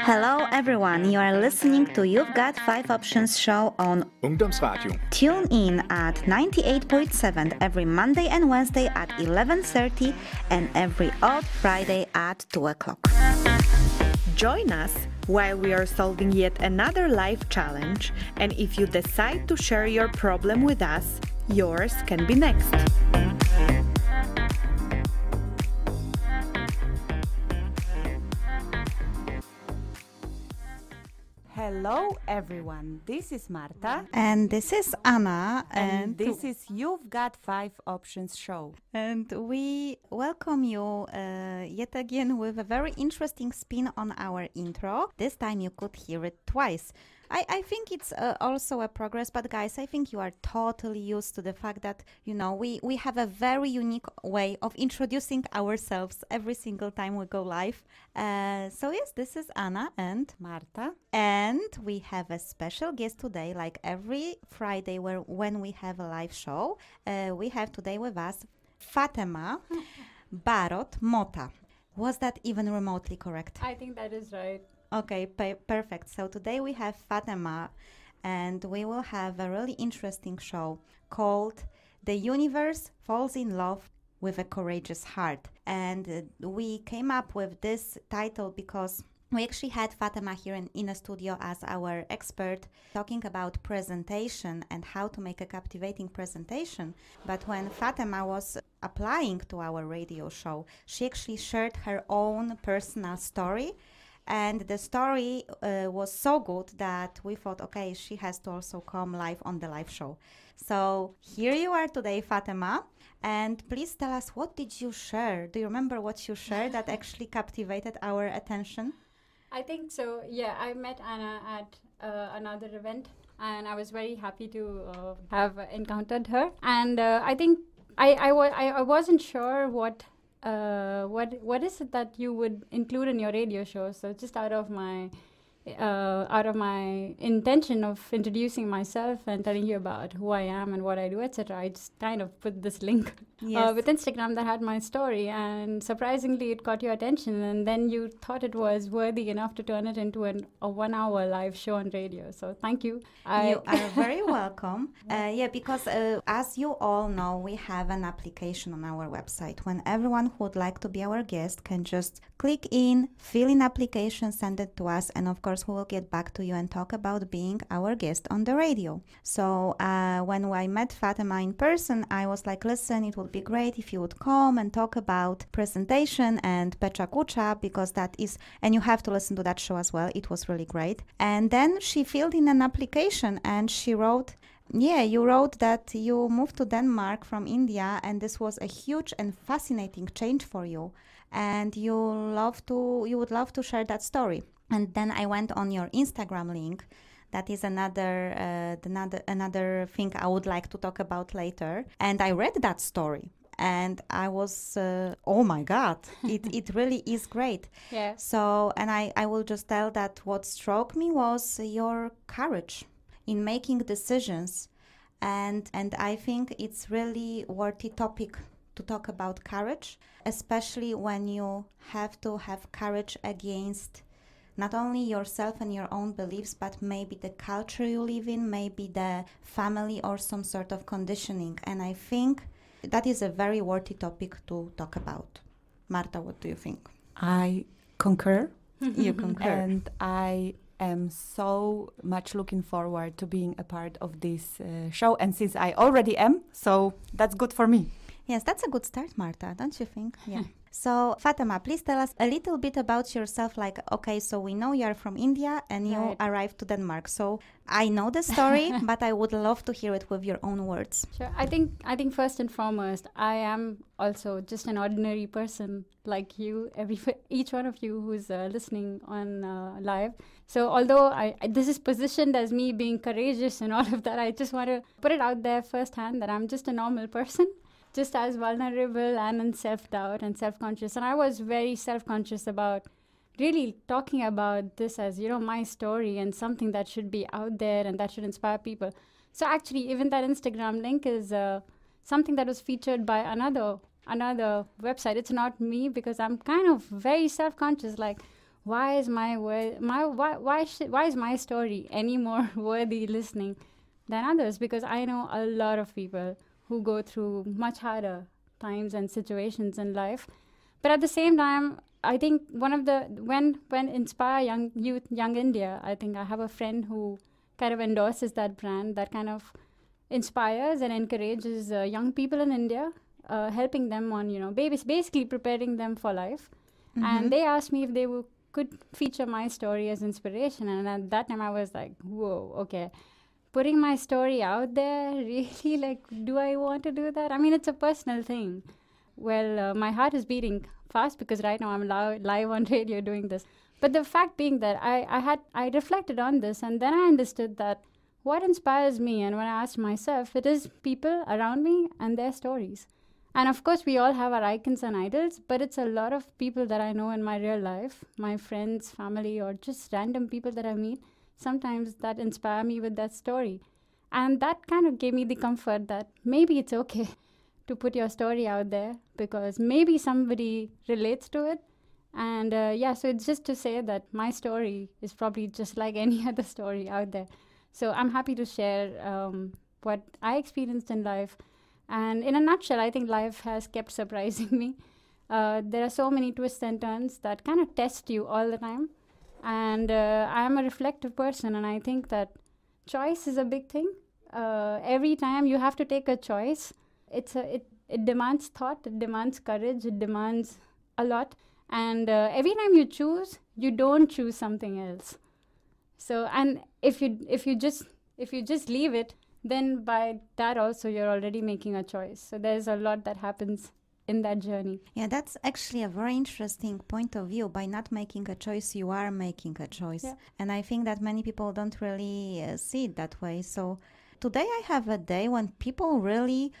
Hello, everyone. You are listening to You've Got Five Options show on Ungdomsradio. Tune in at 98.7 every Monday and Wednesday at 11.30 and every odd Friday at 2 o'clock. Join us while we are solving yet another life challenge. And if you decide to share your problem with us, yours can be next. Hello, everyone. This is Marta. And this is Anna. And, this is You've Got Five Options show. And we welcome you uh, yet again with a very interesting spin on our intro. This time you could hear it twice. I, I think it's uh, also a progress, but guys, I think you are totally used to the fact that, you know, we, we have a very unique way of introducing ourselves every single time we go live. Uh, so, yes, this is Anna and Marta. And we have a special guest today, like every Friday where when we have a live show. Uh, we have today with us Fatema Barot Mota. Was that even remotely correct? I think that is right. Okay, pe- perfect. So today we have Fatema, and we will have a really interesting show called The Universe Falls in Love with a Courageous Heart. And uh, we came up with this title because we actually had Fatema here in, in a studio as our expert talking about presentation and how to make a captivating presentation. But when Fatema was applying to our radio show, she actually shared her own personal story and the story uh, was so good that we thought okay she has to also come live on the live show so here you are today fatema and please tell us what did you share do you remember what you shared that actually captivated our attention I think so. Yeah, I met Anna at uh, another event, and I was very happy to uh, have encountered her. And uh, I think I I, wa- I I wasn't sure what uh, what what is it that you would include in your radio show. So just out of my uh, out of my intention of introducing myself and telling you about who I am and what I do, etc., I just kind of put this link uh, with Instagram that had my story, and surprisingly, it caught your attention. And then you thought it was worthy enough to turn it into an, a one-hour live show on radio. So thank you. I, you are very welcome. Uh, yeah, because uh, as you all know, we have an application on our website. When everyone who would like to be our guest can just click in, fill in application, send it to us, and of course, we will get back to you and talk about being our guest on the radio. So uh, when I met Fatema in person, I was like, listen, it would be great if you would come and talk about presentation and Pecha Kucha because that is, and you have to listen to that show as well. It was really great. And then she filled in an application and she wrote, yeah, you wrote that you moved to Denmark from India and this was a huge and fascinating change for you. And you love to, you would love to share that story. And then I went on your Instagram link. That is another, uh, another, another thing I would like to talk about later. And I read that story, and I was, uh, oh my god, it it really is great. yeah. So, and I, I will just tell that what struck me was your courage in making decisions. And, and I think it's really worthy topic to talk about courage, especially when you have to have courage against not only yourself and your own beliefs, but maybe the culture you live in, maybe the family or some sort of conditioning. And I think that is a very worthy topic to talk about. Marta, what do you think? I concur. You concur. And I am so much looking forward to being a part of this uh, show. And since I already am, so that's good for me. Yes, that's a good start, Marta, don't you think? Yeah. so, Fatema, please tell us a little bit about yourself. Like, okay, so we know you are from India and you Right. arrived to Denmark. So, I know the story, but I would love to hear it with your own words. Sure. I think I think first and foremost, I am also just an ordinary person like you, every each one of you who's uh, listening on uh, live. So although I, I this is positioned as me being courageous and all of that, I just want to put it out there firsthand that I'm just a normal person. Just as vulnerable and in self doubt and self conscious. And I was very self conscious about really talking about this as you know my story and something that should be out there and that should inspire people so actually even that instagram link is uh, something that was featured by another another website. It's not me because I'm kind of very self-conscious. Like, why is my my why why why is my story any more worthy listening than others? Because I know a lot of people who go through much harder times and situations in life, but at the same time, I think one of the when when inspire young youth, young India. I think I have a friend who kind of endorses that brand that kind of inspires and encourages uh, young people in India, uh, helping them on you know babies, basically preparing them for life. Mhm. And they asked me if they w- could feature my story as inspiration, and at that time I was like, whoa, okay. Putting my story out there, really, like, do I want to do that? I mean, it's a personal thing. Well, uh, my heart is beating fast because right now I'm li- live on radio doing this. But the fact being that I, I had I reflected on this and then I understood that what inspires me and when I asked myself, it is people around me and their stories. And of course, we all have our icons and idols, but it's a lot of people that I know in my real life, my friends, family, or just random people that I meet, sometimes that inspire me with that story. And that kind of gave me the comfort that maybe it's okay to put your story out there because maybe somebody relates to it. And uh, yeah, so it's just to say that my story is probably just like any other story out there. So I'm happy to share um, what I experienced in life. And in a nutshell, I think life has kept surprising me. Uh, there are so many twists and turns that kind of test you all the time. And uh, I am a reflective person, and I think that choice is a big thing. Uh, every time you have to take a choice, it's a, it, it demands thought, it demands courage, it demands a lot. And uh, every time you choose, you don't choose something else. So, and if you if you just if you just leave it, then by that also you're already making a choice. So there's a lot that happens in that journey. Yeah, that's actually a very interesting point of view. By not making a choice, you are making a choice. Yeah. And I think that many people don't really uh, see it that way. So today I have a day when people really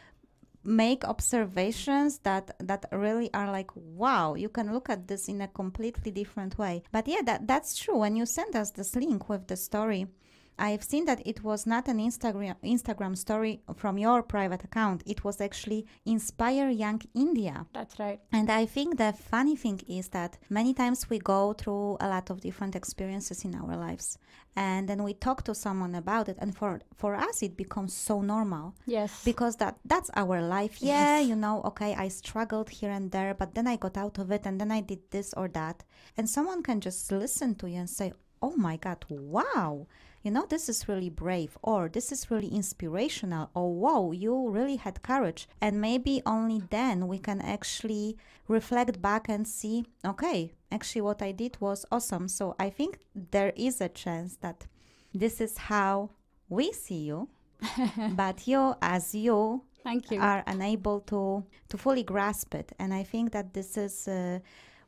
make observations that that really are like wow you can look at this in a completely different way but yeah that that's true when you send us this link with the story I've seen that it was not an Instagram Instagram story from your private account. It was actually Inspire Young India. That's right. And I think the funny thing is that many times we go through a lot of different experiences in our lives and then we talk to someone about it and for for us it becomes so normal Yes. because that that's our life yeah you know okay i struggled here and there but then i got out of it and then i did this or that and someone can just listen to you and say oh my god wow you know this is really brave or this is really inspirational or wow you really had courage. And maybe only then we can actually reflect back and see okay actually what i did was awesome. So i think there is a chance that this is how we see you but you as you Thank you. are unable to to fully grasp it. And i think that this is uh,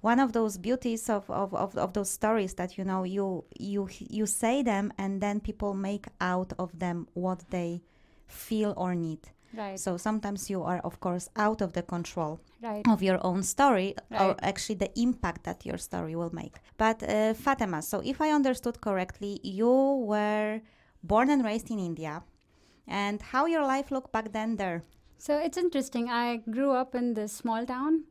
one of those beauties of, of, of, of those stories that you know you you you say them and then people make out of them what they feel or need right. so sometimes you are of course out of the control right. of your own story or actually the impact that your story will make. But uh, Fatema, so if I understood correctly, you were born and raised in India. And how your life looked back then there? So it's interesting. I grew up in this small town.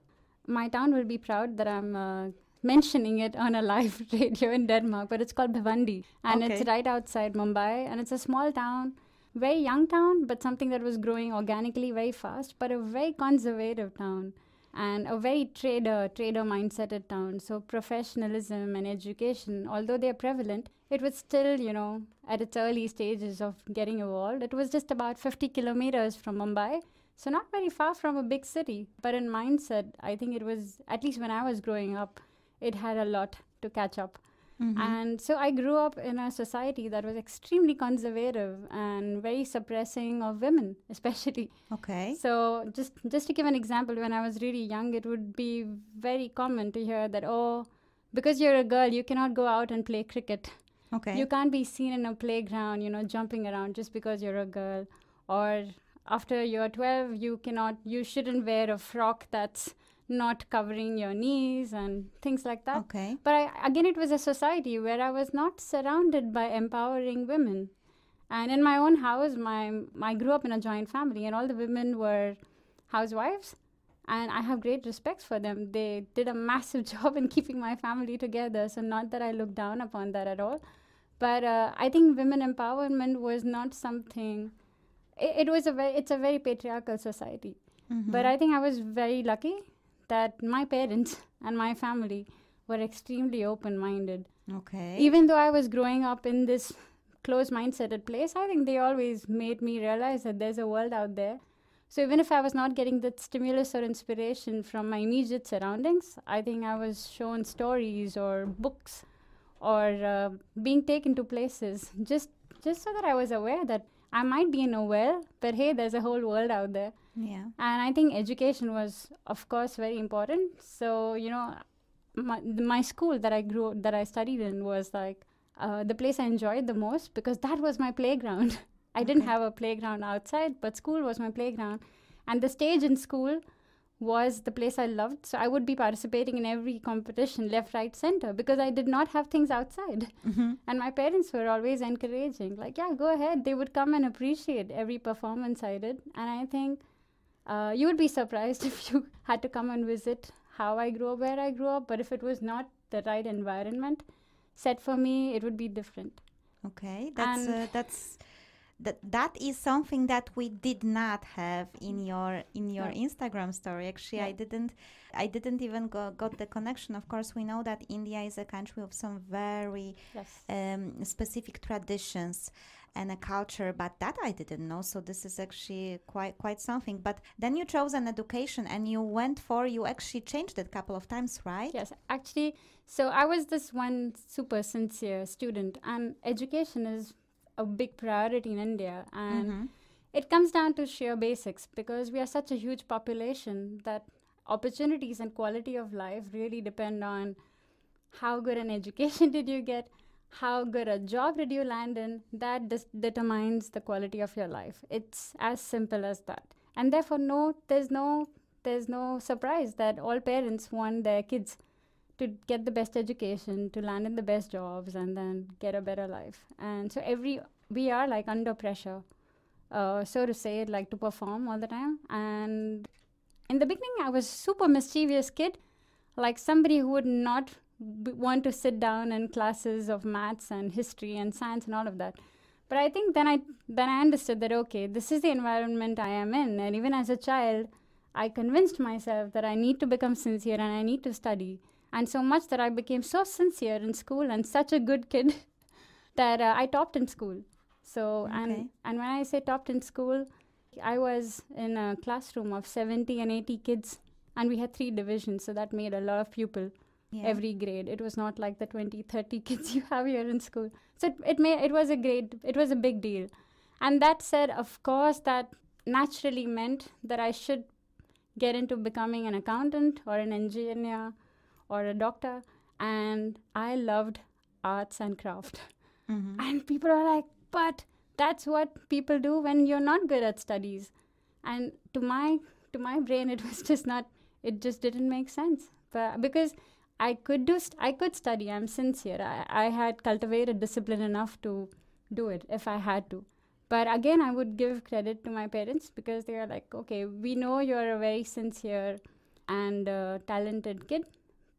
My town will be proud that I'm uh, mentioning it on a live radio in Denmark, but it's called Bhiwandi. And it's right outside Mumbai. And it's a small town, very young town, but something that was growing organically very fast, but a very conservative town. And a very trader, trader mindseted town. So professionalism and education, although they're prevalent, it was still, you know, at its early stages of getting evolved. It was just about 50 kilometers from Mumbai. So not very far from a big city, but in mindset, I think it was at least when I was growing up, it had a lot to catch up. Mm-hmm. And so I grew up in a society that was extremely conservative and very suppressing of women, especially. Okay. So just just to give an example, when I was really young, it would be very common to hear that oh, because you're a girl, you cannot go out and play cricket. Okay. You can't be seen in a playground, you know, jumping around just because you're a girl. Or after you're 12, you cannot, you shouldn't wear a frock that's not covering your knees and things like that. okay. But I, again, it was a society where I was not surrounded by empowering women. And in my own house, my I grew up in a joint family, and all the women were housewives. and I have great respect for them. They did a massive job in keeping my family together. So not that I look down upon that at all, but uh, I think women empowerment was not something. It, it was a very it's a very patriarchal society, Mm-hmm. but I think I was very lucky that my parents and my family were extremely open-minded. okay. Even though I was growing up in this closed mindseted place, I think they always made me realize that there's a world out there. So even if I was not getting that stimulus or inspiration from my immediate surroundings, I think I was shown stories or books or uh, being taken to places just just so that I was aware that I might be in a well, but hey, there's a whole world out there. yeah. And I think education was, of course, very important. So you know, my my school that I grew that I studied in was like uh, the place I enjoyed the most because that was my playground. I didn't have a playground outside, but school was my playground, and the stage in school was the place I loved. So I would be participating in every competition, left, right, center, because I did not have things outside. Mm-hmm. And my parents were always encouraging, like, yeah, go ahead. They would come and appreciate every performance I did. And I think uh, you would be surprised if you had to come and visit how I grew up, where I grew up. But if it was not the right environment set for me, it would be different. Okay, that's uh, that's that that is something that we did not have in your in your Yeah. Instagram story. Actually, I didn't I didn't even go, got the connection. Of course, we know that India is a country of some very Yes. um, specific traditions and a culture, but that I didn't know. So this is actually quite quite something. But then you chose an education and you went for you actually changed it a couple of times, right? Yes, actually, so I was this one super sincere student, and education is a big priority in India. And Mhm. it comes down to sheer basics because we are such a huge population that opportunities and quality of life really depend on how good an education did you get how good a job did you land in that dis- determines the quality of your life it's as simple as that and therefore no there's no there's no surprise that all parents want their kids to get the best education to land in the best jobs and then get a better life and so every we are like under pressure uh, so to say, like to perform all the time. And in the beginning, I was super mischievous kid, like somebody who would not want to sit down in classes of maths and history and science and all of that. But I think then I then I understood that okay, this is the environment I am in, and even as a child, I convinced myself that I need to become sincere and I need to study. And so much that I became so sincere in school and such a good kid that uh, I topped in school. So Okay. and and when I say topped in school, I was in a classroom of 70 and 80 kids, and we had three divisions, so that made a lot of pupil Yeah. every grade. It was not like the 20, 30 kids you have here in school. So it, it made it was a great it was a big deal. And that said, of course, that naturally meant that I should get into becoming an accountant or an engineer or a doctor. And I loved arts and craft. Mhm. And people are like, but that's what people do when you're not good at studies. And to my to my brain, it was just not. It just didn't make sense. But because I could do, st- I could study. I'm sincere. I, I had cultivated discipline enough to do it if I had to. But again, I would give credit to my parents because they are like, okay, we know you're a very sincere and uh, talented kid,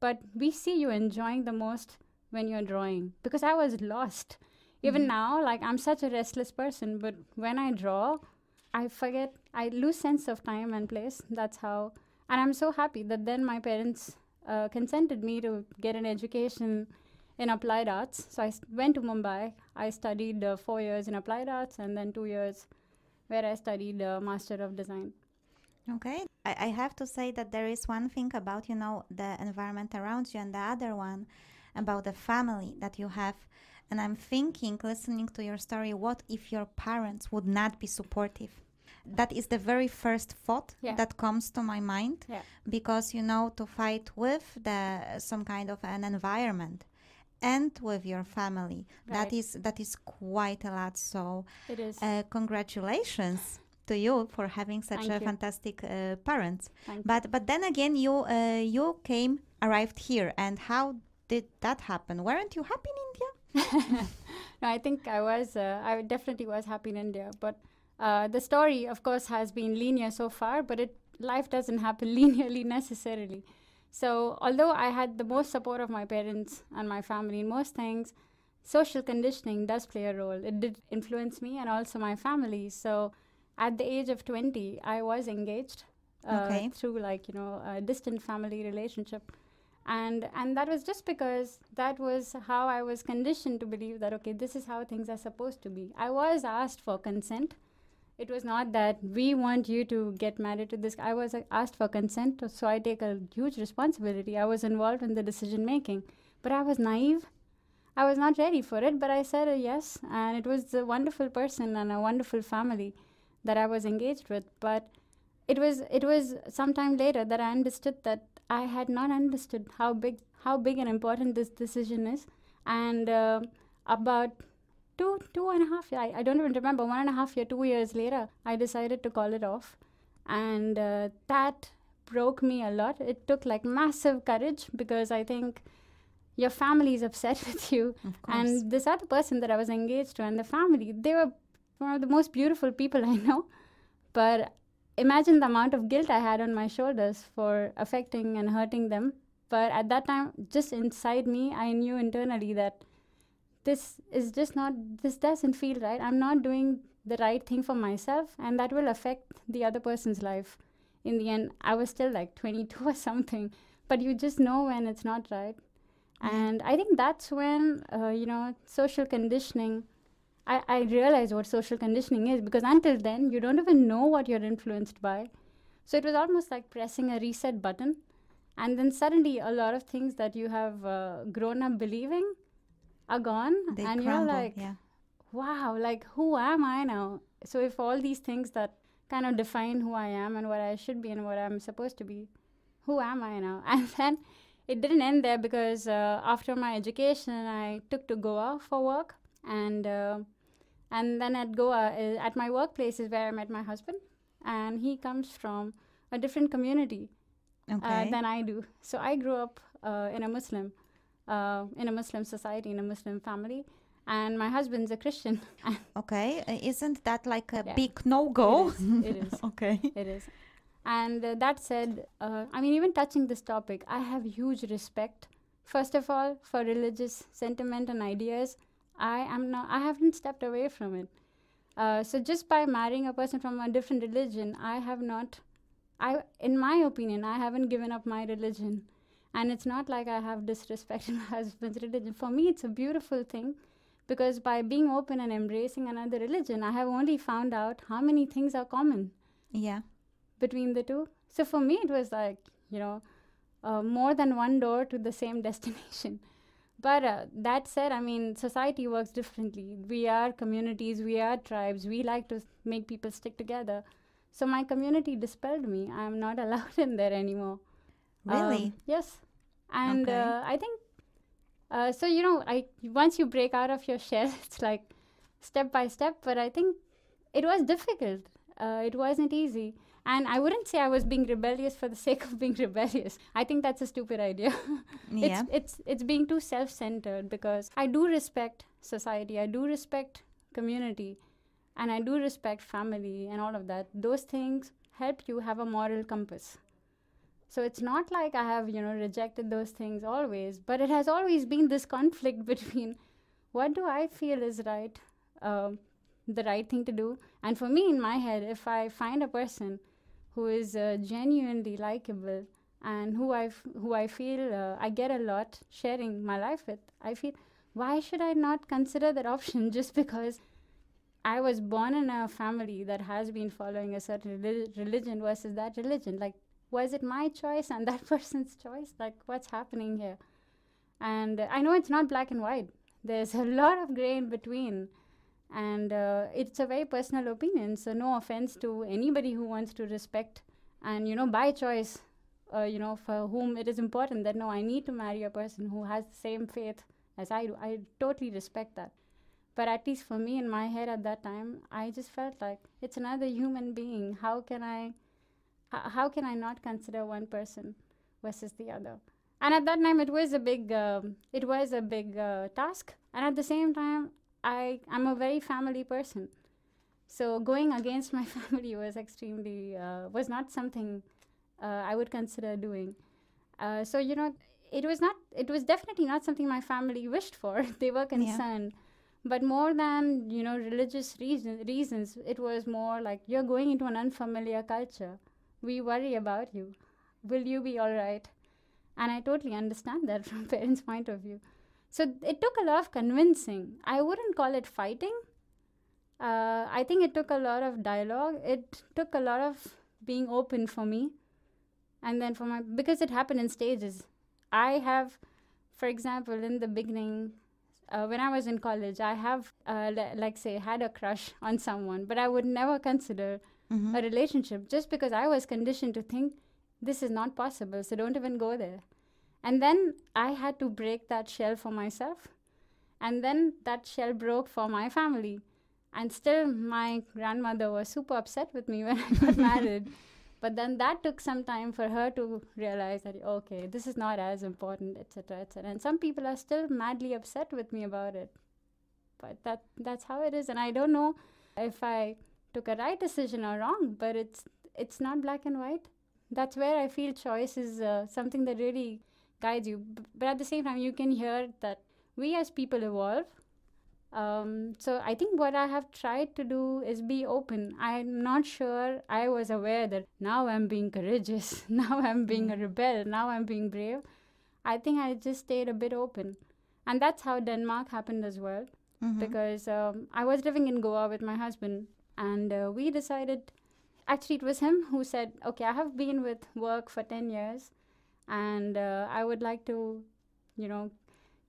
but we see you enjoying the most when you're drawing because I was lost. Even Mhm. now, like I'm such a restless person, but when I draw, I forget, I lose sense of time and place. That's how, and I'm so happy that then my parents uh, consented me to get an education in applied arts. So I s- went to Mumbai. I studied uh, four years in applied arts and then two years where I studied uh, Master of Design. Okay. I, I have to say that there is one thing about, you know, the environment around you and the other one about the family that you have. And I'm thinking, listening to your story, what if your parents would not be supportive? That is the very first thought Yeah. that comes to my mind Yeah. because you know to fight with the some kind of an environment and with your family that Right. is that is quite a lot so It is. uh, congratulations to you for having such Thank a you. fantastic uh, parents. Thank. But but then again, you uh, you came arrived here, and how did that happen? Weren't you happy in India? no, I think I was. Uh, I definitely was happy in India, but uh, the story, of course, has been linear so far. But it life doesn't happen linearly necessarily. So, although I had the most support of my parents and my family in most things, social conditioning does play a role. It did influence me and also my family. So, at the age of 20, I was engaged uh, Okay. through like, you know, a distant family relationship. And, and that was just because that was how I was conditioned to believe that, okay, this is how things are supposed to be. I was asked for consent. It was not that we want you to get married to this. I was uh, asked for consent, so I take a huge responsibility. I was involved in the decision making, but I was naive. I was not ready for it, but I said a yes, and it was a wonderful person and a wonderful family that I was engaged with. But it was it was sometime later that I understood that I had not understood how big how big and important this decision is, and uh, about two two and a half I, I don't even remember one and a half year two years later I decided to call it off, and uh, that broke me a lot. It took like massive courage because I think your family is upset with you and this other person that I was engaged to and the family, they were one of the most beautiful people I know. But imagine the amount of guilt I had on my shoulders for affecting and hurting them. But at that time, just inside me, I knew internally that this is just not, this doesn't feel right. I'm not doing the right thing for myself, and that will affect the other person's life. In the end, I was still like 22 or something, but you just know when it's not right. And I think that's when, uh, you know, social conditioning, I, I realized what social conditioning is because until then, you don't even know what you're influenced by. So it was almost like pressing a reset button. And then suddenly, a lot of things that you have uh, grown up believing are gone. they and crumble. you're like, yeah. wow, like who am I now? So if all these things that kind of define who I am and what I should be and what I'm supposed to be, who am I now? And then it didn't end there because uh, after my education, I took to Goa for work, and uh, and then at Goa, uh, at my workplace is where I met my husband, and he comes from a different community Okay. uh, than I do. So I grew up uh, in a Muslim, uh, in a Muslim society, in a Muslim family, and my husband's a Christian. okay. Uh, Isn't that like a Yeah. big no go? It is. It is. okay. It is. And uh, that said, uh, I mean, even touching this topic, I have huge respect. First of all, for religious sentiment and ideas, I am not. I haven't stepped away from it. Uh, so just by marrying a person from a different religion, I have not. I, in my opinion, I haven't given up my religion, and it's not like I have disrespected my husband's religion. For me, it's a beautiful thing, because by being open and embracing another religion, I have only found out how many things are common Yeah. between the two. So for me, it was like, you know, uh, more than one door to the same destination. But uh, that said, I mean, society works differently. We are communities, we are tribes, we like to make people stick together. So my community dispelled me. I'm not allowed in there anymore. Really? Um, yes. And Okay. uh, I think, uh, so, you know, I once you break out of your shell, it's like step by step. But I think it was difficult. Uh, it wasn't easy. And I wouldn't say I was being rebellious for the sake of being rebellious. I think that's a stupid idea. yeah. it's, it's, it's being too self centered because I do respect society, I do respect community, and I do respect family and all of that. Those things help you have a moral compass. So it's not like I have, you know, rejected those things always, but it has always been this conflict between what do I feel is right, um, the right thing to do. And for me, in my head, if I find a person who is uh, genuinely likable and who I who I feel uh, I get a lot sharing my life with, I feel why should I not consider that option just because I was born in a family that has been following a certain reli- religion versus that religion. Like, was it my choice and that person's choice? Like, what's happening here? And uh, I know it's not black and white. There's a lot of gray in between, and uh, it's a very personal opinion. So no offense to anybody who wants to respect and you know by choice, uh, you know for whom it is important that no, I need to marry a person who has the same faith as I do. I totally respect that. But at least for me in my head at that time, I just felt like it's another human being. How can I, how can I not consider one person versus the other? And at that time, it was a big, um, it was a big uh, task. And at the same time, I I'm a very family person, So going against my family was extremely uh, was not something uh, I would consider doing. Uh, so you know, it was not. It was definitely not something my family wished for. they were concerned. But more than you know religious reason, reasons, it was more like you're going into an unfamiliar culture. We worry about you. Will you be all right? And I totally understand that from parents' point of view. So it took a lot of convincing. I wouldn't call it fighting. Uh, I think it took a lot of dialogue. It took a lot of being open for me, and then for my because it happened in stages. I have, for example, in the beginning, uh, when I was in college, I have, uh, like, say, had a crush on someone, but I would never consider Mhm. a relationship just because I was conditioned to think this is not possible, so don't even go there. And then I had to break that shell for myself. And then that shell broke for my family. And still, my grandmother was super upset with me when I got married. But then that took some time for her to realize that, okay, this is not as important, etc., etc. And some people are still madly upset with me about it. But that that's how it is. And I don't know if I took a right decision or wrong, but it's it's not black and white. That's where I feel choice is uh, something that really guides you. But at the same time, you can hear that we as people evolve. Um, so I think what I have tried to do is be open. I'm not sure I was aware that now I'm being courageous, now I'm being a rebel, now I'm being brave. I think I just stayed a bit open. And that's how Denmark happened as well Mhm. because um, I was living in Goa with my husband, and uh, we decided. Actually, it was him who said, "Okay, I have been with work for ten years, and uh, I would like to, you know,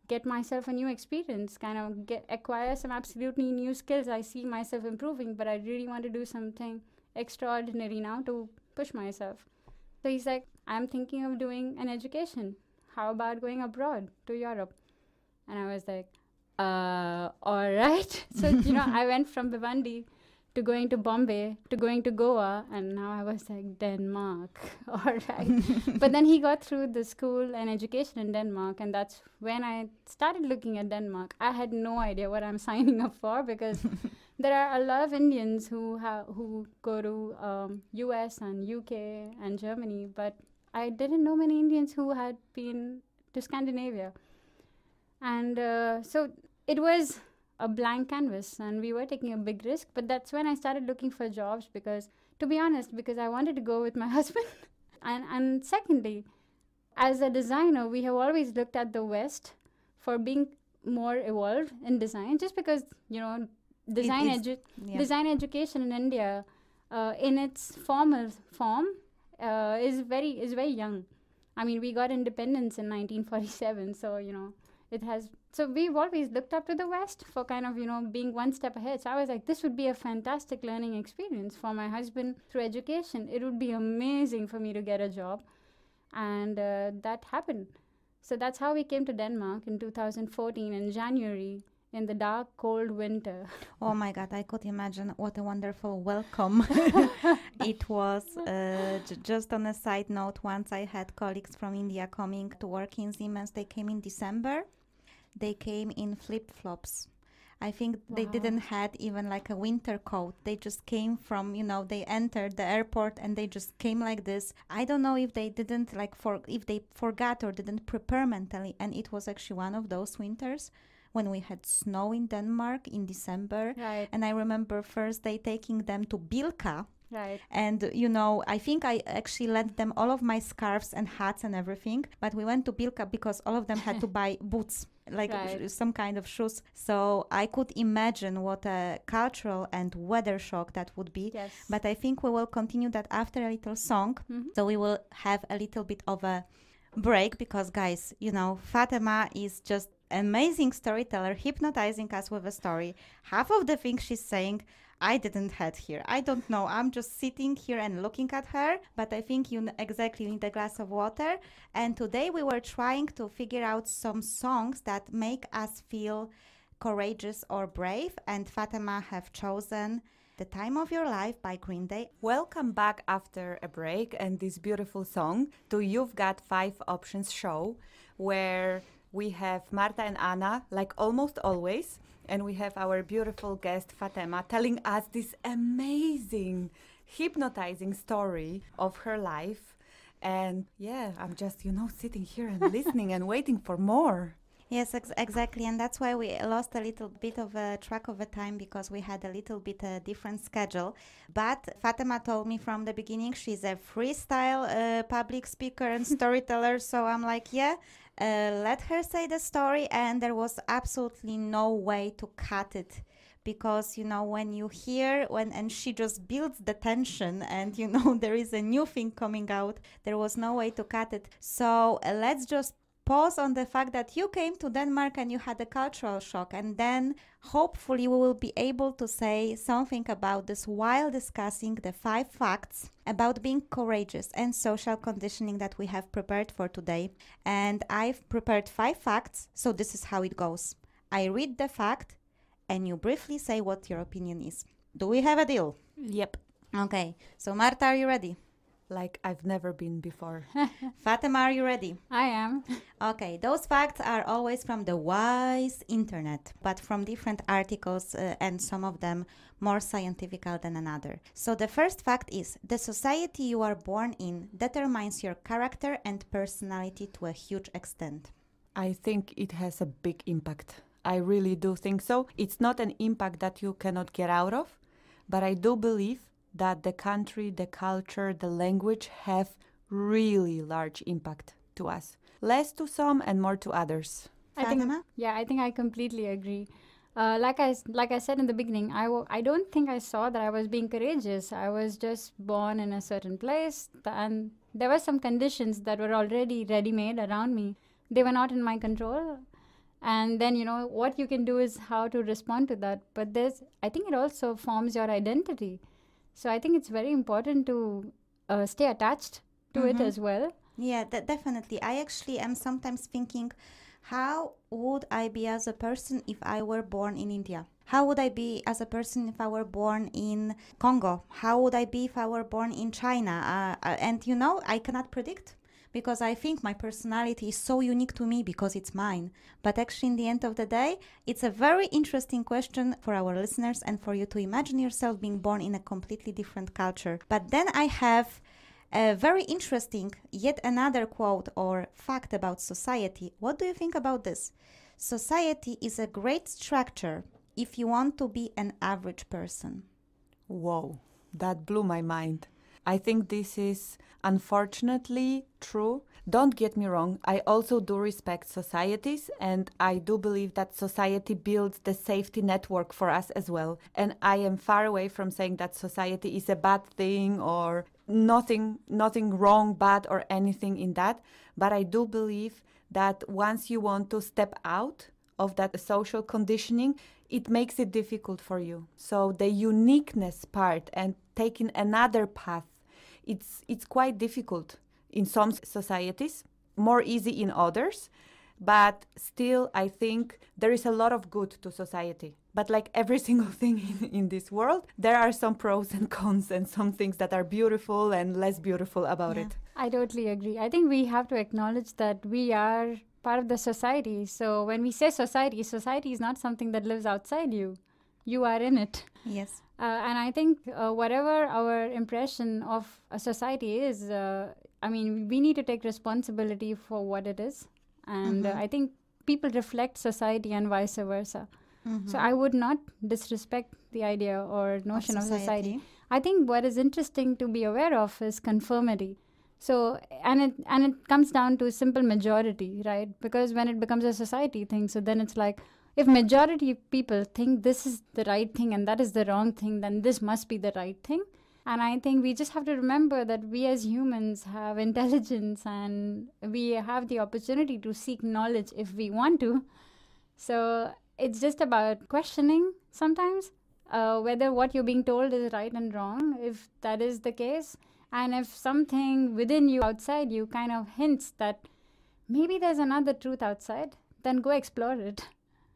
get myself a new experience, kind of get acquire some absolutely new skills. I see myself improving, but I really want to do something extraordinary now to push myself." So he's like, "I'm thinking of doing an education. How about going abroad to Europe?" And I was like, uh, all right. So, you know, I went from Bhiwandi to going to Bombay to going to Goa, and now I was like, Denmark, all right. but then he got through the school and education in Denmark, and that's when I started looking at Denmark. I had no idea what I'm signing up for because there are a lot of Indians who have who go to um, U.S. and U.K. and Germany, but I didn't know many Indians who had been to Scandinavia and uh, so it was a blank canvas and we were taking a big risk but that's when i started looking for jobs because to be honest because i wanted to go with my husband and and secondly as a designer we have always looked at the west for being more evolved in design just because you know design is- edu- Yeah. design education in india uh, in its formal form uh, is very is very young i mean we got independence in 1947 so you know it has so we've always looked up to the west for kind of you know being one step ahead so i was like this would be a fantastic learning experience for my husband through education it would be amazing for me to get a job and uh, that happened so that's how we came to denmark in 2014 in january in the dark cold winter Oh my God, I could imagine what a wonderful welcome it was. Uh, j- just on a side note, once I had colleagues from India coming to work in Siemens. They came in December. They came in flip flops. I think they didn't had even like a winter coat. They just came from, you know, they entered the airport and they just came like this. I don't know if they didn't like for if they forgot or didn't prepare mentally. And it was actually one of those winters when we had snow in Denmark in December. right And I remember first day taking them to Bilka. Right And, you know, I think I actually lent them all of my scarves and hats and everything. But we went to Bilka because all of them had to buy boots, like Right. some kind of shoes. So I could imagine what a cultural and weather shock that would be. yes But I think we will continue that after a little song. Mhm. So we will have a little bit of a break because, guys, you know, Fatema is just amazing storyteller, hypnotizing us with a story. Half of the things she's saying, I didn't had here. I don't know. I'm just sitting here and looking at her, but I think you exactly need a glass of water. And today we were trying to figure out some songs that make us feel courageous or brave, and Fatema have chosen "The Time of Your Life" by Green Day. Welcome back after a break and this beautiful song to You've Got Five Options show, where We have Marta and Anna, like almost always. And we have our beautiful guest Fatema telling us this amazing, hypnotizing story of her life. And yeah, I'm just, you know, sitting here and listening and waiting for more. Yes, ex- exactly, and that's why we lost a little bit of a track of a time because we had a little bit a different schedule. But Fatema told me from the beginning she's a freestyle uh, public speaker and storyteller. so I'm like, yeah, let her say the story, and there was absolutely no way to cut it. Because you know when you hear when and she just builds the tension and you know there is a new thing coming out there was no way to cut it. So uh, let's just pause on the fact that you came to Denmark and you had a cultural shock, and then hopefully we will be able to say something about this while discussing the five facts about being courageous and social conditioning that we have prepared for today. And I've prepared five facts, so this is how it goes. I read the fact, and you briefly say what your opinion is. Do we have a deal? Yep. Okay, so Marta, are you ready? Like I've never been before. Fatema, are you ready? I am. Okay, those facts are always from the wise internet, but from different articles, uh, and some of them more scientific than another. So, the first fact is the society you are born in determines your character and personality to a huge extent. I think it has a big impact. I really do think so. It's not an impact that you cannot get out of, but I do believe that the country, the culture, the language have really large impact to us. Less to some and more to others. I think, yeah, I think I completely agree. Uh, like I s- like I said in the beginning, I w- I don't think I saw that I was being courageous. I was just born in a certain place, th- and there were some conditions that were already ready made around me. They were not in my control, and then you know what you can do is how to respond to that. But there's, I think it also forms your identity. So I think it's very important to uh, stay attached to it Mhm. as well. Yeah, de- definitely. I actually am sometimes thinking, how would I be as a person if I were born in India? How would I be as a person if I were born in Congo? How would I be if I were born in China? Uh, uh, and you know, I cannot predict because I think my personality is so unique to me because it's mine. But actually, in the end of the day, it's a very interesting question for our listeners and for you to imagine yourself being born in a completely different culture. But then I have a very interesting, yet another quote or fact about society. What do you think about this? Society is a great structure if you want to be an average person. Whoa, that blew my mind. I think this is unfortunately true. Don't get me wrong, I also do respect societies and I do believe that society builds the safety network for us as well. And I am far away from saying that society is a bad thing or nothing nothing wrong, bad or anything in that, but I do believe that once you want to step out of that social conditioning, it makes it difficult for you. So the uniqueness part and taking another path, it's it's quite difficult in some societies, more easy in others, but still I think there is a lot of good to society. But like every single thing in, in this world, there are some pros and cons and some things that are beautiful and less beautiful about Yeah. it. I totally agree. I think we have to acknowledge that we are part of the society. So when we say society, society is not something that lives outside you. You are in it. Yes. Uh, and I think uh, whatever our impression of a society is, uh, I mean, we need to take responsibility for what it is. And uh, Mhm. I think people reflect society and vice versa. Mm-hmm. So I would not disrespect the idea or notion of society. I think what is interesting to be aware of is conformity. So and it and it comes down to simple majority, right? Because when it becomes a society thing, so then it's like if majority of people think this is the right thing and that is the wrong thing, then this must be the right thing. And I think we just have to remember that we as humans have intelligence and we have the opportunity to seek knowledge if we want to. So it's just about questioning sometimes uh, whether what you're being told is right and wrong, if that is the case. And if something within you, outside you, kind of hints that maybe there's another truth outside, then go explore it.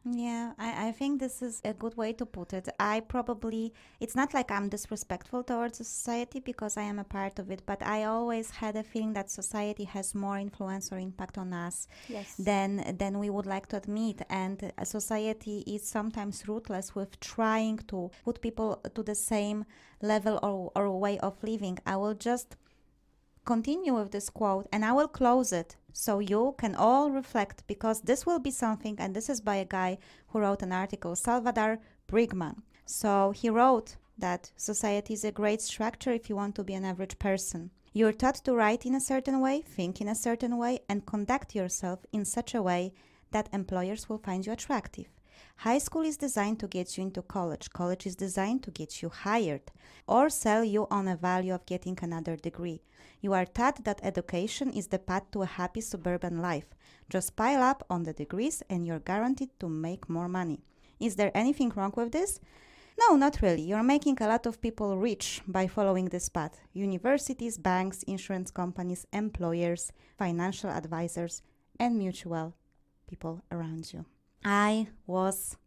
Yeah, I, I think this is a good way to put it. I probably, it's not like I'm disrespectful towards society because I am a part of it, but I always had a feeling that society has more influence or impact on us Yes. than, than we would like to admit. And society is sometimes ruthless with trying to put people to the same level or, or way of living. I will just continue with this quote and I will close it so you can all reflect because this will be something, and this is by a guy who wrote an article, Salvador Brigman. So he wrote that society is a great structure if you want to be an average person. You're taught to write in a certain way, think in a certain way, and conduct yourself in such a way that employers will find you attractive. High school is designed to get you into college. College is designed to get you hired or sell you on a value of getting another degree. You are taught that education is the path to a happy suburban life. Just pile up on the degrees and you're guaranteed to make more money. Is there anything wrong with this? No, not really. You're making a lot of people rich by following this path. Universities, banks, insurance companies, employers, financial advisors, and mutual people around you. I was,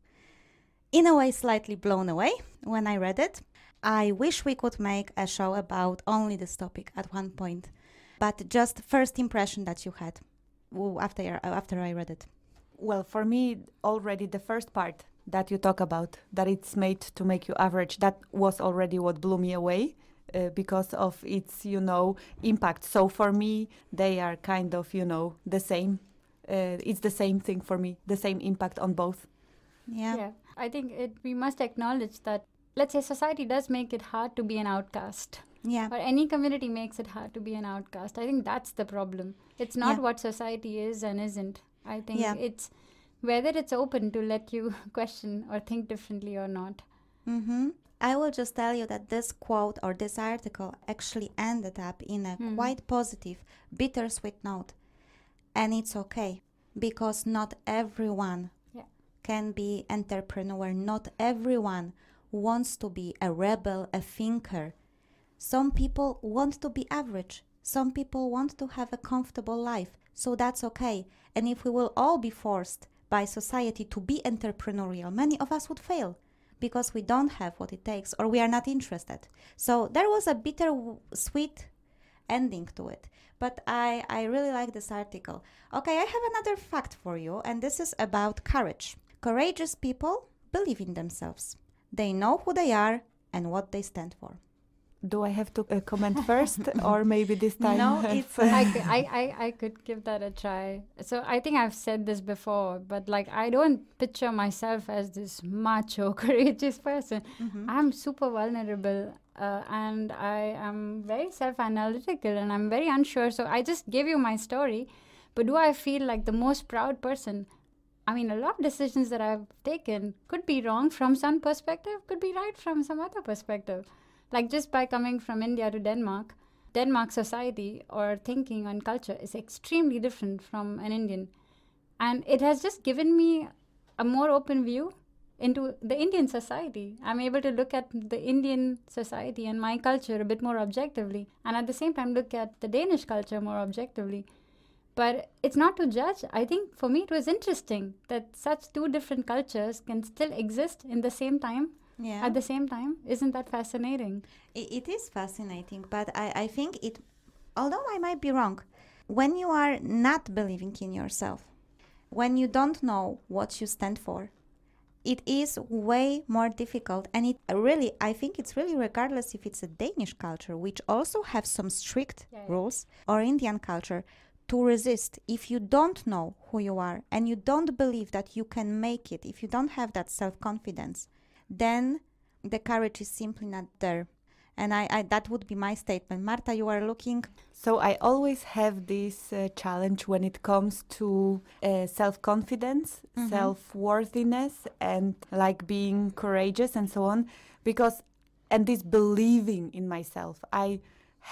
in a way, slightly blown away when I read it. I wish we could make a show about only this topic at one point, but just first impression that you had after after I read it. Well, for me, already the first part that you talk about, that it's made to make you average, that was already what blew me away uh, because of its, you know, impact. So for me, they are kind of, you know, the same. Uh, it's the same thing for me, the same impact on both. Yeah. yeah. I think it, we must acknowledge that, let's say, society does make it hard to be an outcast. Yeah. Or any community makes it hard to be an outcast. I think that's the problem. It's not Yeah. what society is and isn't. I think Yeah. it's whether it's open to let you question or think differently or not. Mm-hmm. I will just tell you that this quote or this article actually ended up in a Mhm. quite positive, bittersweet note. And it's okay because not everyone Yeah. can be entrepreneur. Not everyone wants to be a rebel, a thinker. Some people want to be average. Some people want to have a comfortable life. So that's okay. And if we will all be forced by society to be entrepreneurial, many of us would fail because we don't have what it takes or we are not interested. So there was a bitter sweet ending to it. But I, I really like this article. Okay, I have another fact for you, and this is about courage. Courageous people believe in themselves, they know who they are and what they stand for. Do I have to uh, comment first, or maybe this time? No, it's- I, could, I, I, I could give that a try. So I think I've said this before, but like I don't picture myself as this macho, courageous person. I'm super vulnerable uh, and I am very self analytical and I'm very unsure. So I just gave you my story. But do I feel like the most proud person? I mean, a lot of decisions that I've taken could be wrong from some perspective, could be right from some other perspective. Like just by coming from India to Denmark, Denmark society or thinking and culture is extremely different from an Indian. And it has just given me a more open view into the Indian society. I'm able to look at the Indian society and my culture a bit more objectively, and at the same time, look at the Danish culture more objectively. But it's not to judge. I think for me, it was interesting that such two different cultures can still exist in the same time. Yeah. At the same time, isn't that fascinating? I- it is fascinating, but I, I think it, although I might be wrong, when you are not believing in yourself, when you don't know what you stand for, it is way more difficult. And it uh, really, I think it's really regardless if it's a Danish culture, which also have some strict Yeah, yeah. rules, or Indian culture, to resist. If you don't know who you are and you don't believe that you can make it, if you don't have that self confidence, then the courage is simply not there. And I, I that would be my statement. Marta, you are looking. So I always have this uh, challenge when it comes to uh, self-confidence, Mhm. self-worthiness, and like being courageous and so on, because and this believing in myself. I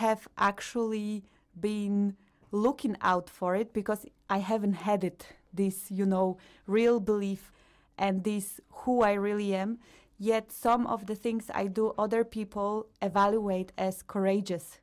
have actually been looking out for it because I haven't had it. This, you know, real belief and this who I really am. Yet some of the things I do, other people evaluate as courageous.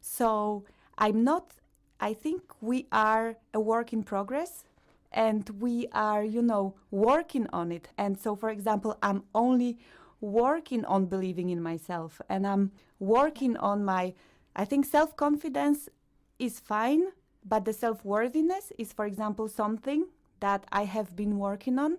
So I'm not, I think we are a work in progress. and we are, you know, working on it. And so, for example, I'm only working on believing in myself and I'm working on my, I think self confidence is fine, but the self worthiness is, for example, something that I have been working on.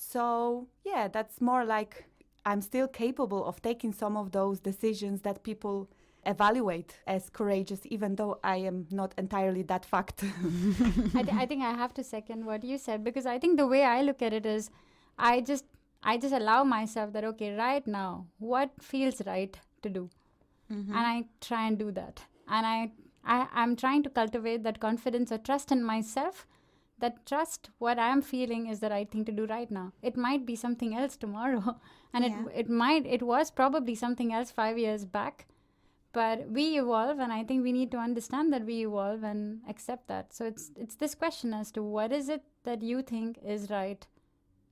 So, yeah, that's more like I'm still capable of taking some of those decisions that people evaluate as courageous, even though I am not entirely that fact. I, th- I think I have to second what you said because I think the way I look at it is I just I just allow myself that okay right now what feels right to do Mm-hmm. and I try and do that and I, I I'm trying to cultivate that confidence or trust in myself that trust what I'm feeling is the right thing to do right now. It might be something else tomorrow, and Yeah. it it might it was probably something else five years back, but we evolve, and I think we need to understand that we evolve and accept that. So it's it's this question as to what is it that you think is right,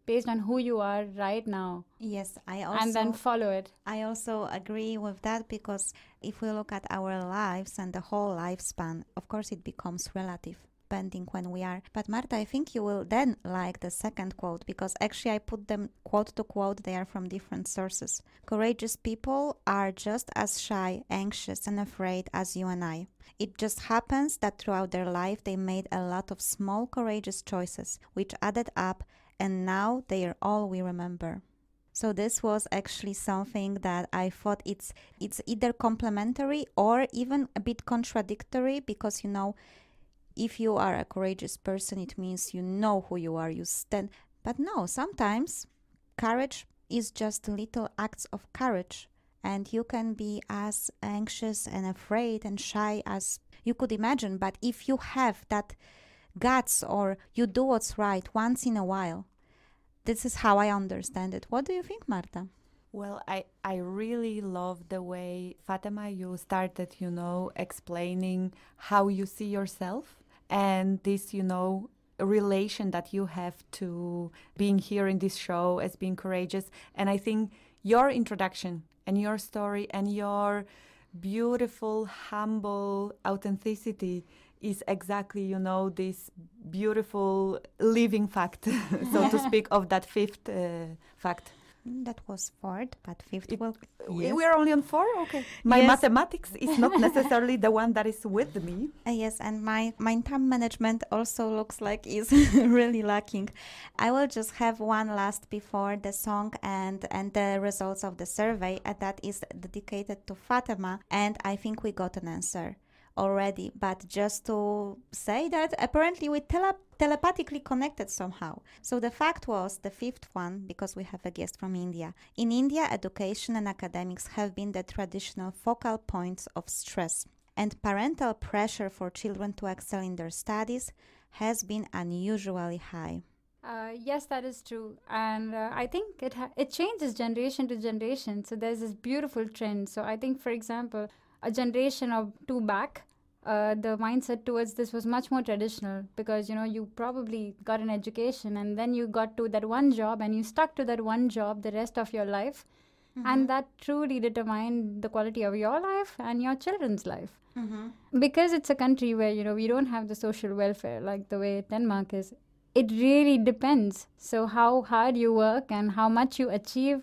based on who you are right now, Yes, I also and then follow it. I also agree with that because if we look at our lives and the whole lifespan, of course it becomes relative depending when we are. But Marta, I think you will then like the second quote because actually I put them quote to quote, they are from different sources. Courageous people are just as shy, anxious, and afraid as you and I. It just happens that throughout their life they made a lot of small courageous choices which added up and now they are all we remember. So this was actually something that I thought it's it's either complementary or even a bit contradictory because you know if you are a courageous person it means you know who you are you stand but no sometimes courage is just little acts of courage and you can be as anxious and afraid and shy as you could imagine but if you have that guts or you do what's right once in a while this is how I understand it. What do you think, Marta? Well, I, I really love the way Fatema you started, you know, explaining how you see yourself and this, you know, relation that you have to being here in this show as being courageous. And I think your introduction and your story and your beautiful, humble authenticity is exactly, you know, this beautiful living fact, so to speak, of that fifth uh, fact. That was fourth, but fifth It- will. We- Yes. We are only on four? Okay. My Yes. mathematics is not necessarily the one that is with me. Uh, yes, and my, my time management also looks like is really lacking. I will just have one last before the song and and the results of the survey, and that is dedicated to Fatema. And I think we got an answer already. But just to say that apparently we tele- telepathically connected somehow. So the fact was the fifth one, because we have a guest from India. In India, education and academics have been the traditional focal points of stress and parental pressure for children to excel in their studies has been unusually high. Uh, yes, that is true, and uh, I think it it changes generation to generation. So there's this beautiful trend. So I think, for example, a generation or two back, uh, the mindset towards this was much more traditional because you know you probably got an education and then you got to that one job and you stuck to that one job the rest of your life, and that truly determined the quality of your life and your children's life. Because it's a country where you know we don't have the social welfare like the way Denmark is it really depends. So how hard you work and how much you achieve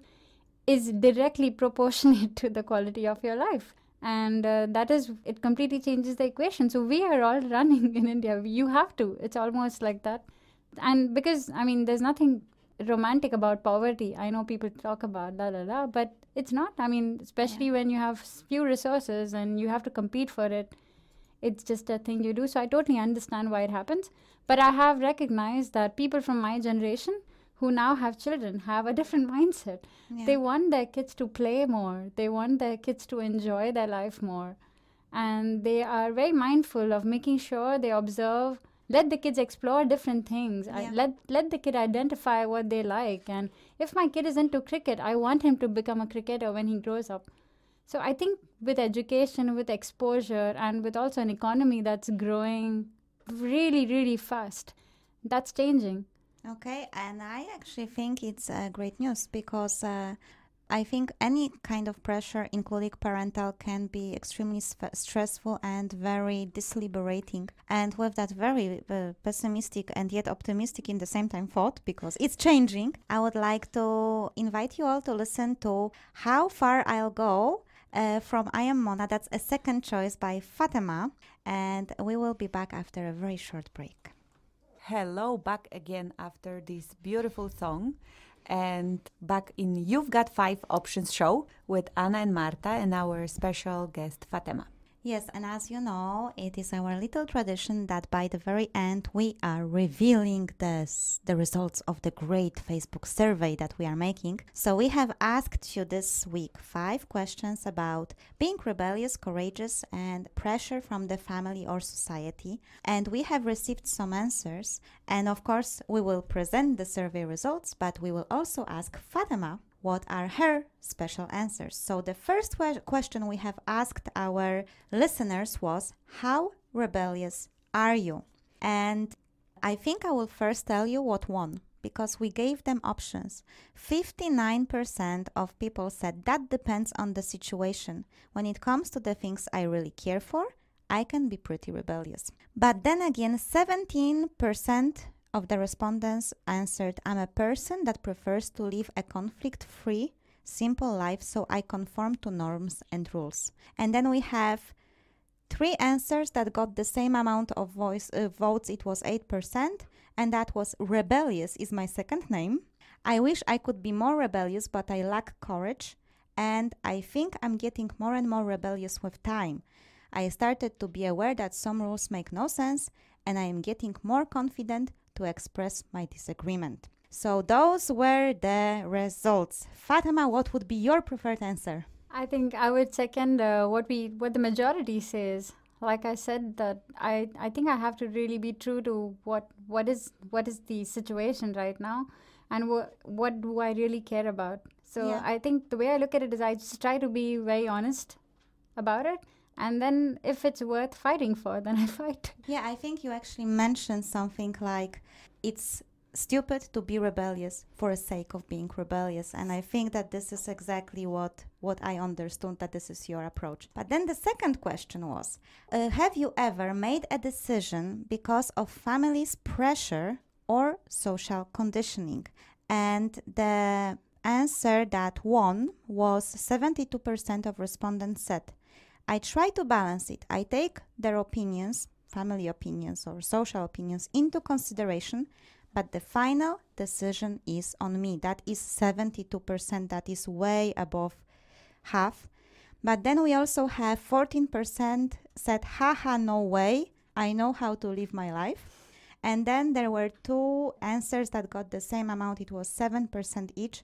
is directly proportionate to the quality of your life and uh, that is it completely changes the equation. So we are all running in india. You have to. It's almost like that. And because i mean there's nothing romantic about poverty. I know people talk about la la la but it's not. I mean especially when you have few resources and you have to compete for it it's just a thing you do. So i totally understand why it happens. But i have recognized that people from my generation who now have children have a different mindset. Yeah. they want their kids to play more. They want their kids to enjoy their life more. And they are very mindful of making sure they observe let the kids explore different things. I, let let the kid identify what they like. And if my kid is into cricket i want him to become a cricketer when he grows up. So i think with education with exposure and with also an economy that's growing really really fast that's changing Okay, and I actually think it's uh, great news because uh, I think any kind of pressure, including parental, can be extremely sf- stressful and very disliberating. And with that very uh, pessimistic and yet optimistic in the same time thought, because it's changing, I would like to invite you all to listen to How Far I'll Go. Uh, from I Am Moana, that's a second choice by Fatema, and we will be back after a very short break. Hello, back again after this beautiful song and back in You've Got Five Options show with Anna and Marta and our special guest Fatema. Yes, and as you know, it is our little tradition that by the very end we are revealing this, the results of the great Facebook survey that we are making. So we have asked you this week five questions about being rebellious, courageous, and pressure from the family or society. And we have received some answers. And of course, we will present the survey results, but we will also ask Fatema what are her special answers. So, the first que- question we have asked our listeners was, How rebellious are you? And I think I will first tell you what won because we gave them options. 59% of people said that depends on the situation. When it comes to the things I really care for, I can be pretty rebellious. But then again, 17% of the respondents answered, I'm a person that prefers to live a conflict free, simple life, so I conform to norms and rules. And then we have three answers that got the same amount of voice, uh, votes, it was 8%, and that was rebellious is my second name. I wish I could be more rebellious, but I lack courage, and I think I'm getting more and more rebellious with time. I started to be aware that some rules make no sense, and I am getting more confident to express my disagreement. So those were the results. Fatema, what would be your preferred answer? I think I would second uh, what we what the majority says. Like I said, that I I think I have to really be true to what what is what is the situation right now, and what what do I really care about. So Yeah. I think the way I look at it is I just try to be very honest about it, and then if it's worth fighting for, then I fight. Yeah, I think you actually mentioned something like it's stupid to be rebellious for the sake of being rebellious. And i think that this is exactly what what i understood that this is your approach. But then the second question was uh, have you ever made a decision because of family's pressure or social conditioning? And the answer that won was 72% of respondents said I try to balance it. I take their opinions, family opinions or social opinions, into consideration, but the final decision is on me. That is 72%, that is way above half. But then we also have 14% said, haha, no way, I know how to live my life. And then there were two answers that got the same amount, it was 7% each.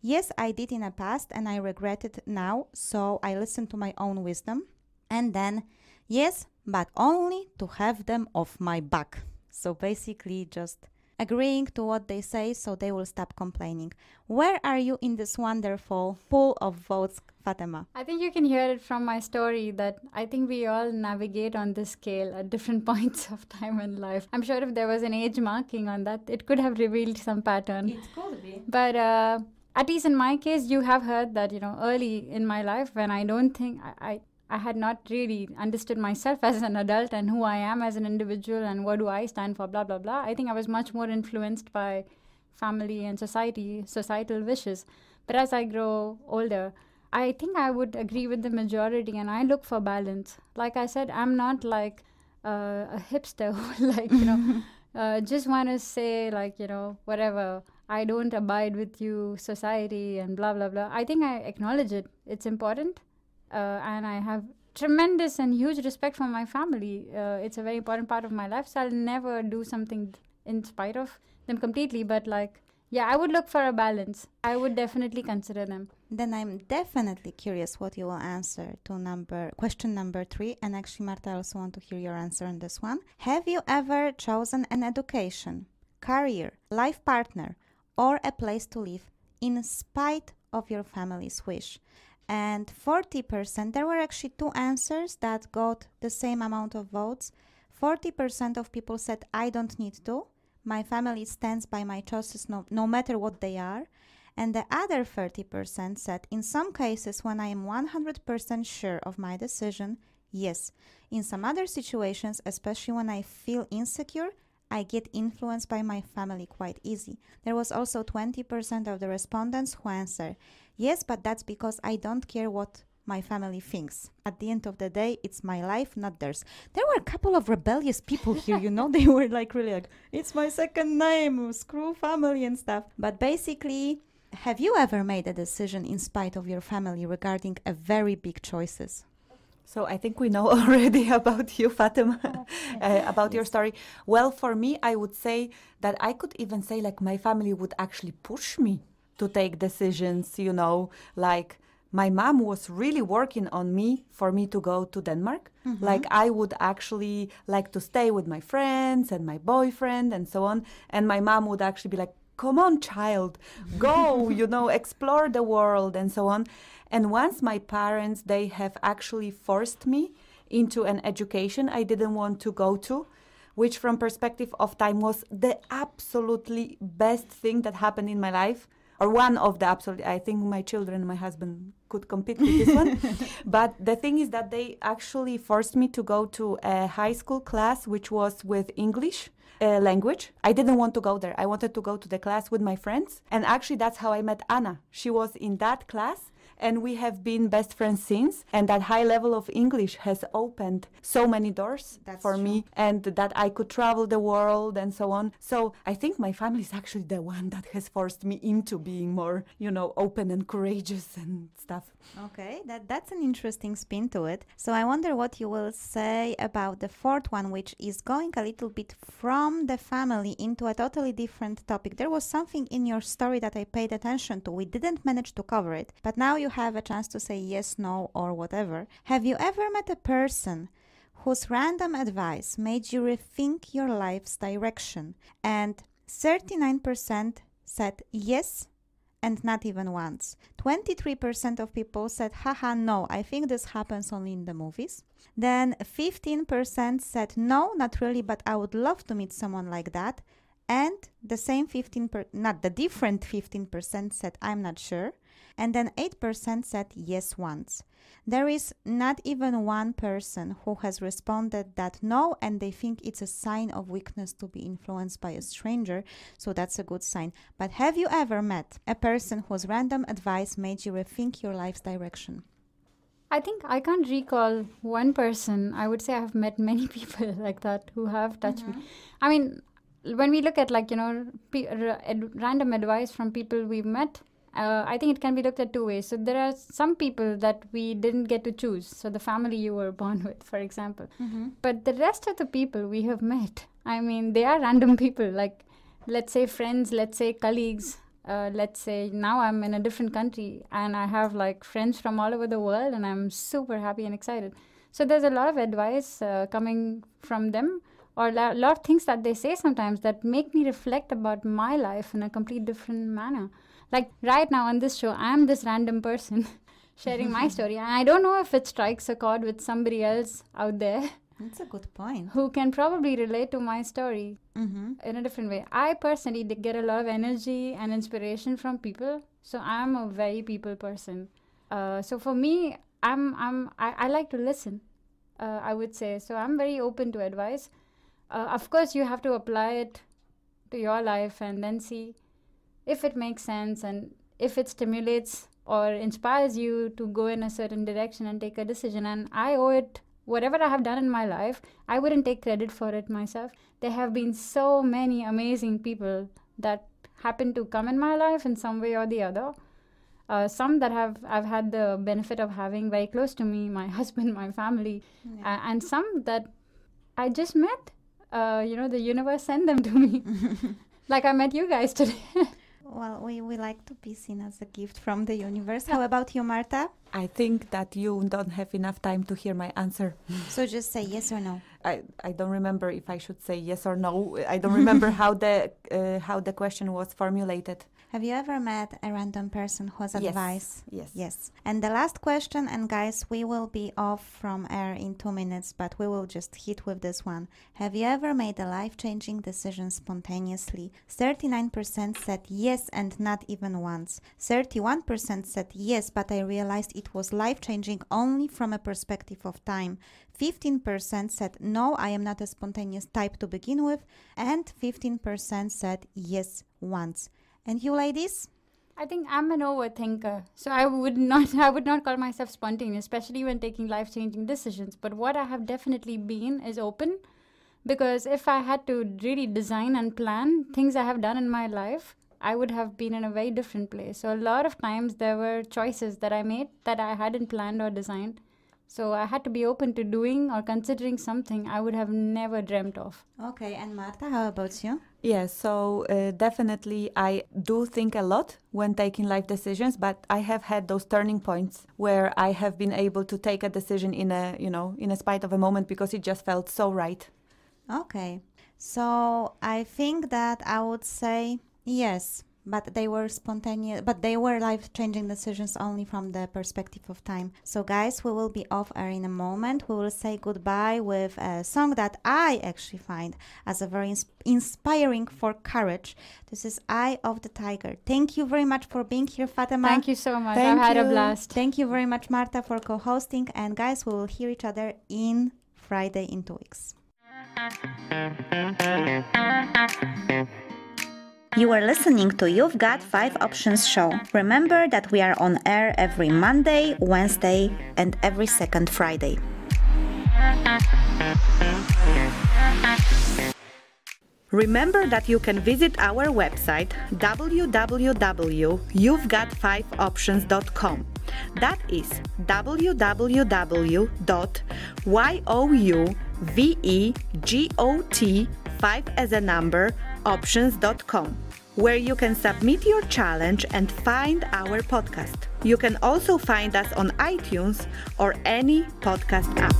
Yes, I did in the past and I regret it now, so I listen to my own wisdom. And then, yes, but only to have them off my back. So basically, just agreeing to what they say so they will stop complaining. Where are you in this wonderful pool of votes, Fatema? I think you can hear it from my story that I think we all navigate on this scale at different points of time in life. I'm sure if there was an age marking on that, it could have revealed some pattern. It could be. But uh, at least in my case, you have heard that, you know, early in my life when I don't think I, I, I had not really understood myself as an adult and who I am as an individual and what do I stand for, blah, blah, blah. I think I was much more influenced by family and society, societal wishes. But as I grow older, I think I would agree with the majority and I look for balance. Like I said, I'm not like uh, a hipster who, like, you know, uh, just want to say, like, you know, whatever. I don't abide with you, society, and blah, blah, blah. I think I acknowledge it. It's important. Uh, and I have tremendous and huge respect for my family. Uh, it's a very important part of my life. So I'll never do something in spite of them completely. But, like, yeah, I would look for a balance. I would definitely consider them. Then I'm definitely curious what you will answer to number question number three. And actually, Marta, I also want to hear your answer on this one. Have you ever chosen an education, career, life partner, or a place to live in spite of your family's wish? And 40%, there were actually two answers that got the same amount of votes. 40% of people said, I don't need to. My family stands by my choices no, no matter what they are. And the other 30% said, in some cases, when I am 100% sure of my decision, yes. In some other situations, especially when I feel insecure, I get influenced by my family quite easy. There was also 20% of the respondents who answer, yes, but that's because I don't care what my family thinks. At the end of the day, it's my life, not theirs. There were a couple of rebellious people here, you know, they were like really like, it's my second name, screw family and stuff. But basically, have you ever made a decision in spite of your family regarding a very big choices? So I think we know already about you, Fatema, uh, about your story. Well, for me, I would say that I could even say like my family would actually push me to take decisions, you know, like my mom was really working on me for me to go to Denmark. Mm-hmm. Like I would actually like to stay with my friends and my boyfriend and so on. And my mom would actually be like, come on, child, go, you know, explore the world and so on. And once my parents, they have actually forced me into an education I didn't want to go to, which from perspective of time was the absolutely best thing that happened in my life or one of the absolute i think my children my husband could compete with this one but the thing is that they actually forced me to go to a high school class which was with english uh, language. I didn't want to go there. I wanted to go to the class with my friends. And actually that's how i met anna. She was in that class and we have been best friends since and that high level of english has opened so many doors That's for true. me and that i could travel the world and so on so i think my family is actually the one that has forced me into being more you know open and courageous and stuff Okay, that that's an interesting spin to it. So I wonder what you will say about the fourth one, which is going a little bit from the family into a totally different topic. There was something in your story that I paid attention to. We didn't manage to cover it, but now you have a chance to say yes, no, or whatever. Have you ever met a person whose random advice made you rethink your life's direction? And 39% said yes and not even once. 23% of people said, haha, no, I think this happens only in the movies. Then 15% said, no, not really, but I would love to meet someone like that. And the same 15, per- not the different 15% said, I'm not sure. And then 8% said yes once. There is not even one person who has responded that no, and they think it's a sign of weakness to be influenced by a stranger, so that's a good sign. But have you ever met a person whose random advice made you rethink your life's direction? I think I can't recall one person. I would say I've met many people like that who have touched me. Mm-hmm. I mean, when we look at like you know random advice from people we've met, uh, I think it can be looked at two ways. So there are some people that we didn't get to choose. So the family you were born with, for example. But the rest of the people we have met, I mean, they are random people. Like, let's say friends, let's say colleagues. Uh, let's say now I'm in a different country and I have like friends from all over the world, and I'm super happy and excited. So there's a lot of advice uh, coming from them, or a lo- lot of things that they say sometimes that make me reflect about my life in a complete different manner. Like right now on this show, I'm this random person sharing my story, and I don't know if it strikes a chord with somebody else out there That's a good point. who can probably relate to my story Mm-hmm. in a different way. I personally get a lot of energy and inspiration from people, so I'm a very people person. Uh, so for me, I'm I'm I, I like to listen. Uh, I would say so. I'm very open to advice. Uh, of course, you have to apply it to your life and then see if it makes sense and if it stimulates or inspires you to go in a certain direction and take a decision. And I owe it whatever I have done in my life. I wouldn't take credit for it myself. There have been so many amazing people that happened to come in my life in some way or the other. Uh, some that have I've had the benefit of having very close to me, my husband, my family, uh, and some that I just met. Uh, you know, the universe sent them to me, like I met you guys today. Well, we, we like to be seen as a gift from the universe. How about you, Marta? I think that you don't have enough time to hear my answer. So just say yes or no. I, I don't remember if I should say yes or no. I don't remember how the uh, how the question was formulated. Have you ever met a random person who has Yes. advice? Yes. Yes. And the last question, and guys, we will be off from air in two minutes, but we will just hit with this one. Have you ever made a life changing decision spontaneously? 39% said yes and not even once. 31% said yes, but I realized it was life changing only from a perspective of time. 15% said no, I am not a spontaneous type to begin with. And 15% said yes once. And you ladies? I think I'm an overthinker, so I would not I would not call myself spontaneous, especially when taking life-changing decisions. But what I have definitely been is open, because if I had to really design and plan things I have done in my life, I would have been in a very different place. So a lot of times there were choices that I made that I hadn't planned or designed. So I had to be open to doing or considering something I would have never dreamt of. Okay, and Marta, how about you? Yeah, so uh, definitely I do think a lot when taking life decisions, but I have had those turning points where I have been able to take a decision in a, you know, in a spite of a moment because it just felt so right. Okay, so I think that I would say yes, but they were spontaneous, but they were life changing decisions only from the perspective of time. So, guys, we will be off air in a moment. We will say goodbye with a song that I actually find as a very ins- inspiring for courage. This is Eye of the Tiger. Thank you very much for being here, Fatema. Thank you so much. Thank I've had a blast. Thank you very much, Marta, for co hosting. And, guys, we will hear each other in Friday in two weeks. You are listening to You've Got 5 Options show. Remember that we are on air every Monday, Wednesday, and every second Friday. Remember that you can visit our website www.you'vegot5options.com. That is 5 as a number options.com, where you can submit your challenge and find our podcast. You can also find us on iTunes or any podcast app.